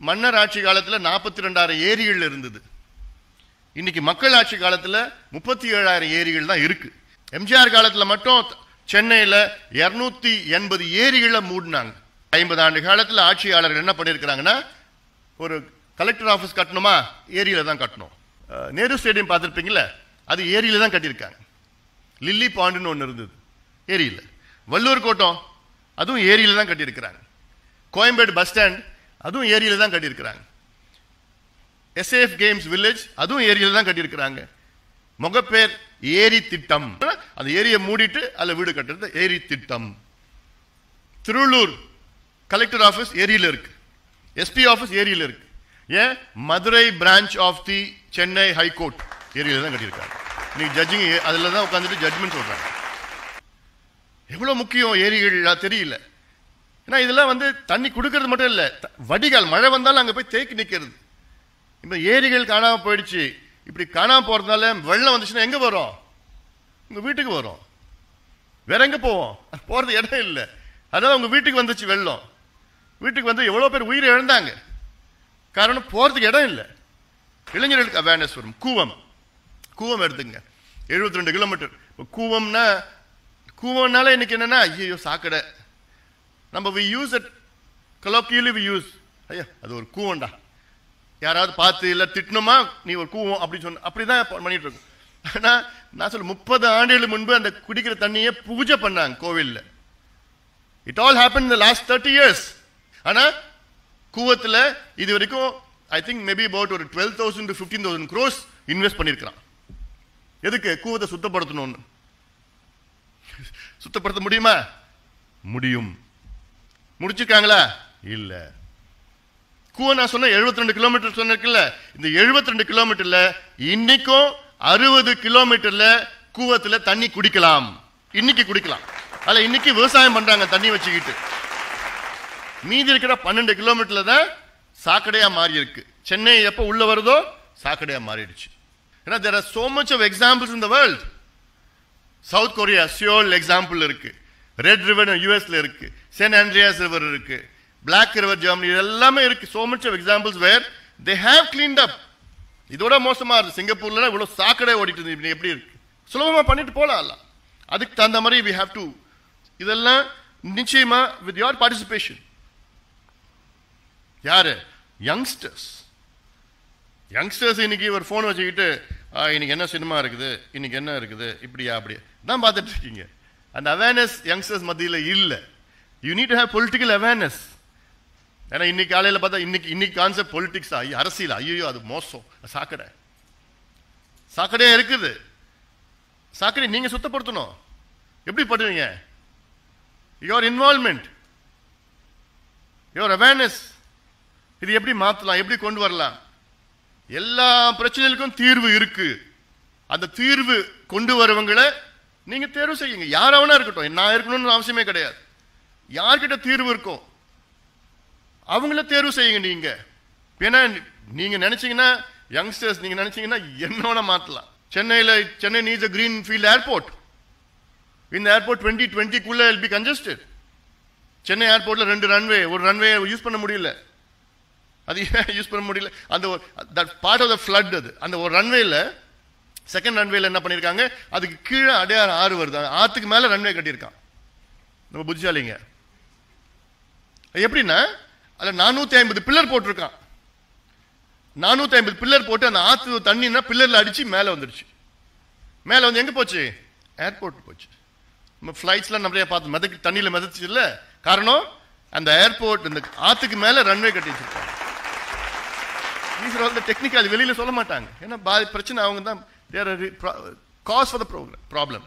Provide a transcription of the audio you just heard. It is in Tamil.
மன்னர் ஆட்சி காலத்தில் நாற்பத்தி ரெண்டாயிரம் ஏரிகள் இருந்தது. இன்னைக்கு மக்கள் ஆட்சி காலத்தில் முப்பத்தி ஏழாயிரம் ஏரிகள் தான் இருக்கு. எம்ஜிஆர் காலத்தில் மட்டும் சென்னையில் இரநூத்தி எண்பது ஏரிகளை மூடினாங்க. ஐம்பது ஆண்டு காலத்தில் ஆட்சியாளர்கள் என்ன பண்ணியிருக்கிறாங்கன்னா ஒரு கலெக்டர் ஆஃபீஸ் கட்டணுமா? ஏரியில் தான் கட்டணும். நேரு ஸ்டேடியம் பார்த்துருப்பீங்களே அது ஏரியில் தான் கட்டியிருக்காங்க. லில்லி பாண்டுன்னு ஒன்று இருந்தது ஏரியில். வள்ளூர் கோட்டம் அதுவும் ஏரியில் தான் கட்டியிருக்கிறாங்க. கோயம்பேடு பஸ் ஸ்டாண்ட் அதுவும் ஏரியில தான் கட்டியிருக்கிறாங்க. எஸ்ஏஎஃப் கேம்ஸ் வில்லேஜ் அதுவும் ஏரியில தான் கட்டியிருக்கிறாங்க. முகப்பேர் ஏரி திட்டம். அந்த ஏரியை மூடிட்டு அதில் வீடு கட்டுறது ஏரி திட்டம். திருவள்ளூர் கலெக்டர் ஆஃபீஸ் ஏரியில் இருக்கு. எஸ்பி ஆஃபீஸ் ஏரியில் இருக்கு. ஏன்? Madurai branch of the Chennai high court ஏரியில தான் கட்டியிருக்காங்க. இன்னைக்கு ஜட்ஜிங் அதில் தான் உட்காந்துட்டு ஜட்மெண்ட் சொல்கிறாங்க எவ்வளோ முக்கியம் ஏரிகள் தெரியல. ஏன்னா இதெல்லாம் வந்து தண்ணி கொடுக்கறது மட்டும் இல்லை. த- வடிகால் மழை வந்தாலும் அங்கே போய் தேக்கி நிற்கிறது இப்போ ஏரிகள் காணாமல் போயிடுச்சு. இப்படி காணாமல் போகிறதுனால வெள்ளம் வந்துச்சுன்னா எங்கே வரும்? உங்கள் வீட்டுக்கு வரும். வேற எங்கே போவோம்? போகிறது இடம் இல்லை. அதாவது உங்கள் வீட்டுக்கு வந்துச்சு வெள்ளம். வீட்டுக்கு வந்து எவ்வளோ பேர் உயிரை இழந்தாங்க. காரணம் போகிறதுக்கு இடம் இல்லை. இளைஞர்களுக்கு அவேர்னஸ் வரும். கூவம். கூவம் எடுத்துங்க. 72 ரெண்டு கிலோமீட்டர் இப்போ கூவம்னா கூவம்னால இன்னைக்கு என்னென்னா ஐயோ சாக்கடை. நம்ம we use it colloquially we use ஐயா அது ஒரு கூவம்டா யாராவது பார்த்து இல்லை திட்டணுமா? நீ ஒரு கூவம் அப்படி சொன்ன அப்படி தான் பண்ணிட்டு இருக்கோம். ஆனால் நான் சொல்ல முப்பது ஆண்டுகளுக்கு முன்பு அந்த குடிக்கிற தண்ணியை பூஜை பண்ணாங்க கோவிலில். இட் ஆல் ஹேப்பன் இந்த லாஸ்ட் தேர்ட்டி இயர்ஸ் ஆனால் கூவத்தில் இது வரைக்கும் ஐ திங்க் மேபி அபவுட் ஒரு twelve thousand to fifteen thousand crores invest பண்ணியிருக்கிறான் எதுக்கு? கூவத்தை சுத்தப்படுத்தணும்னு. சுத்தப்படுத்த முடியுமா? முடியும். முடிச்சிருக்காங்களா? இல்ல. கூவ நான் சொன்ன 72 ரெண்டு கிலோமீட்டர் சொன்னிருக்குல்ல இந்த 72 ரெண்டு கிலோமீட்டர்ல இன்னைக்கும் அறுபது கிலோமீட்டர்ல கூவத்துல தண்ணி குடிக்கலாம். இன்னைக்கு குடிக்கலாம். அதில் இன்னைக்கு விவசாயம் பண்றாங்க தண்ணி வச்சுக்கிட்டு. மீதி இருக்கிற பன்னெண்டு கிலோமீட்டர்ல தான் சாக்கடையா மாறி இருக்கு சென்னை எப்போ உள்ள வருதோ சாக்கடையா மாறிடுச்சு. ஏன்னா there are so much of examples in the world South Korea Seoul example இருக்கு. ரெட் ரிவன் யூஎஸ்ல இருக்கு. சென்ட் ஆண்ட்ரியாஸ் ரிவர் இருக்கு. பிளாக் ரிவர் ஜெர்மனி எல்லாமே இருக்கு. So much of examples where they have cleaned up இதோட மோசமாக இருக்கு. சிங்கப்பூர்ல இவ்வளோ சாக்கடை ஓடிட்டு இருந்து எப்படி இருக்கு? சுலபமாக பண்ணிட்டு போகலாம்ல அதுக்கு தகுந்த மாதிரி வி ஹாவ் டு இதெல்லாம் நிச்சயமா வித் யோர் பார்ட்டிசிபேஷன் யாரு? யங்ஸ்டர்ஸ் யங்ஸ்டர்ஸ் இன்னைக்கு ஒரு ஃபோன் வச்சுக்கிட்டு இன்னைக்கு என்ன சினிமா இருக்குது? இன்னைக்கு என்ன இருக்குது? இப்படியா அப்படியா? தான் பார்த்துட்டு இருக்கீங்க. அந்த அவேர்னஸ் யங்ஸ்டர்ஸ் மத்தியில் இல்லை. You need to have political awareness ஏன்னா இன்னைக்கு காலையில் பார்த்தா இன்னைக்கு இன்னைக்கு கான்செப்ட் பொலிட்டிக்ஸ் அரசியல் ஐயோ அது மோசம். சாக்கடை. சாக்கடையாக இருக்குது. சாக்கடை நீங்கள் சுத்தப்படுத்தணும். எப்படி பண்ணுவீங்க? யுவர் இன்வால்மெண்ட் யுவர் அவேர்னஸ் இது எப்படி மாற்றலாம் எப்படி கொண்டு வரலாம்? எல்லா பிரச்சனைகளுக்கும் தீர்வு இருக்கு. அந்த தீர்வு கொண்டு வரவங்களை நீங்கள் தேர்வு செய்யுங்க. யாராவனா இருக்கட்டும். நான் இருக்கணும்னு அவசியமே கிடையாது. யார்கிட்ட தீர்வு இருக்கும் அவங்கள தேர்வு செய்யுங்க நீங்க. ஏன்னா நீங்க நினைச்சீங்கன்னா யங்ஸ்டர்ஸ் நீங்க நினைச்சீங்கன்னா என்னோட மாற்றலாம் சென்னையில் Chennai needs a green field airport இந்த airport twenty டுவெண்ட்டிக்குள்ளே will be be congested Chennai ஏர்போர்ட்டில் ரெண்டு ரன்வே ஒரு ரன்வே யூஸ் பண்ண முடியல. அது ஏன் யூஸ் பண்ண முடியல? அந்த that part of the flood அது. அந்த ஒரு ரன்வேல செகண்ட் ரன்வேல என்ன பண்ணியிருக்காங்க அதுக்கு கீழே அடையாறு ஆறு வருது. ஆற்றுக்கு மேலே ரன்வே கட்டியிருக்கான். நம்ம புத்திசாலிங்க. எப்படின்னா அதில் நானூற்றி ஐம்பது பில்லர் போட்டிருக்கான். நானூற்றி ஐம்பது பில்லர் போட்டு அந்த ஆற்று தண்ணின்னா பில்லரில் அடித்து மேலே வந்துடுச்சு மேலே வந்து எங்கே போச்சு? ஏர்போர்ட் போச்சு. நம்ம ஃப்ளைட்ஸ்லாம் நிறைய பார்த்து மிதக்கு தண்ணியில் மிதச்சு இல்லை காரணம் அந்த ஏர்போர்ட் இந்த ஆற்றுக்கு மேலே ரன்வே கட்டி வச்சுருக்காங்க these are all the அது வெளியில் சொல்ல மாட்டாங்க. ஏன்னா பாதி பிரச்சனை அவங்க தான் they're cause for the problem